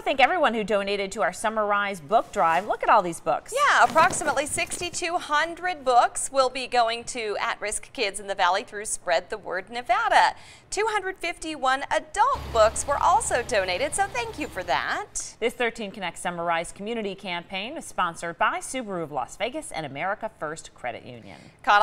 to thank everyone who donated to our Summer Rise book drive. Look at all these books. Yeah, approximately 6,200 books will be going to at-risk kids in the Valley through Spread the Word Nevada. 251 adult books were also donated, so thank you for that. This 13 Connect Summer Rise community campaign is sponsored by Subaru of Las Vegas and America First Credit Union. Caught